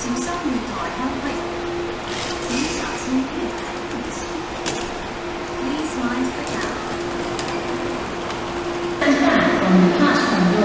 Please mind the gap. The platform platform.